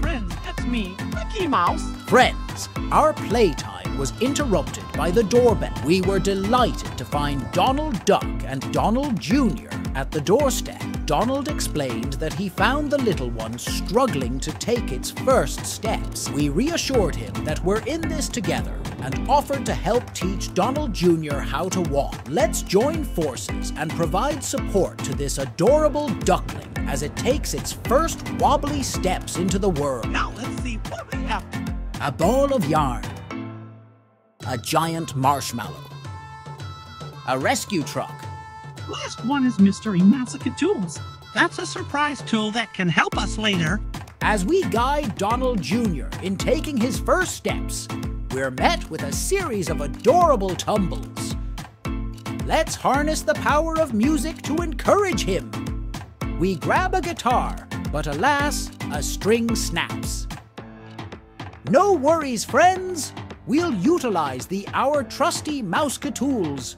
friends, it's me, Mickey Mouse. Friends, our playtime was interrupted by the doorbell. We were delighted to find Donald Duck and Donald Jr. at the doorstep. Donald explained that he found the little one struggling to take its first steps. We reassured him that we're in this together and offered to help teach Donald Jr. how to walk. Let's join forces and provide support to this adorable duckling as it takes its first wobbly steps into the world. Now let's see what we have. A ball of yarn. A giant marshmallow. A rescue truck. Last one is Mystery Mouseketools. That's a surprise tool that can help us later. As we guide Donald Jr. in taking his first steps, we're met with a series of adorable tumbles. Let's harness the power of music to encourage him. We grab a guitar, but alas, a string snaps. No worries, friends. We'll utilize the Our Trusty Mouseketools.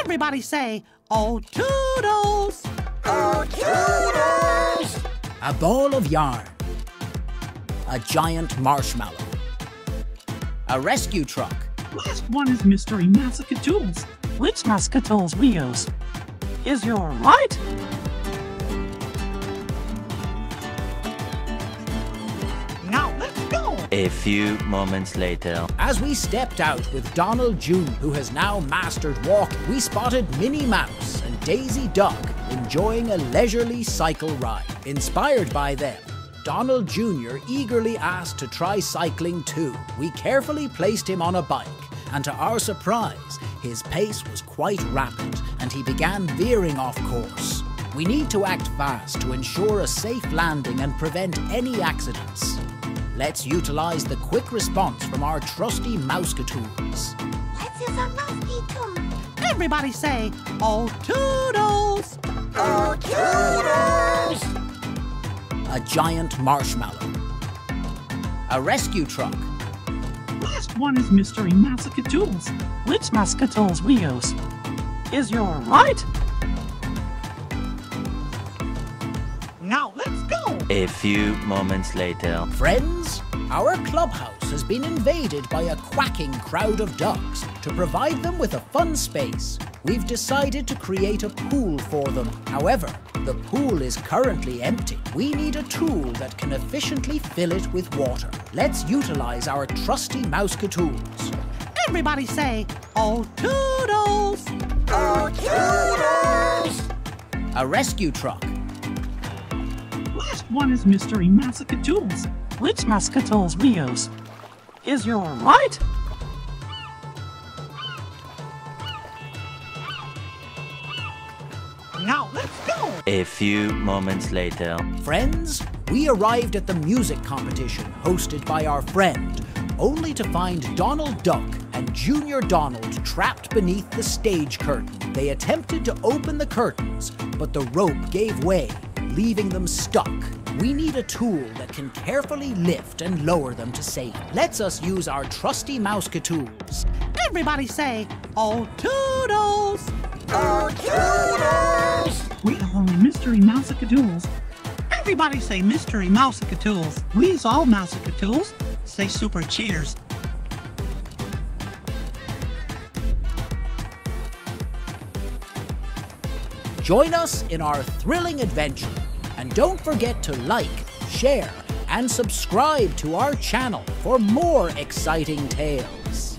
Everybody say, Oh, toodles! Oh, toodles! A ball of yarn. A giant marshmallow. A rescue truck. Last one is Mystery Mouseketools. Which Mouseketools we use? Is your right? A few moments later. As we stepped out with Donald Jr., who has now mastered walking, we spotted Minnie Mouse and Daisy Duck enjoying a leisurely cycle ride. Inspired by them, Donald Jr. eagerly asked to try cycling too. We carefully placed him on a bike, and to our surprise, his pace was quite rapid and he began veering off course. We need to act fast to ensure a safe landing and prevent any accidents. Let's utilize the quick response from our trusty Mouseketools. Let's use our mousey. Everybody say, Oh, toodles! Oh, toodles! A giant marshmallow. A rescue truck. Last one is Mystery Mouseketools. Which Mouseketools we use? Is your right? A few moments later. Friends, our clubhouse has been invaded by a quacking crowd of ducks. To provide them with a fun space, we've decided to create a pool for them. However, the pool is currently empty. We need a tool that can efficiently fill it with water. Let's utilize our trusty Mouseketools. Everybody say, Oh toodles! Oh, toodles! A rescue truck. Last one is Mystery Mouseketools. Which Mouseketools we use? Is your right? Now let's go! A few moments later. Friends, we arrived at the music competition hosted by our friend, only to find Donald Duck and Junior Donald trapped beneath the stage curtain. They attempted to open the curtains, but the rope gave way, leaving them stuck. We need a tool that can carefully lift and lower them to safety. Let's us use our trusty Mouseketools. Everybody say, Oh, toodles! Oh toodles! We are only Mystery Mouseketools. Everybody say Mystery Mouseketools. We's all Mouseketools. Say Super Cheers. Join us in our thrilling adventure. And don't forget to like, share, and subscribe to our channel for more exciting tales.